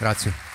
Grazie.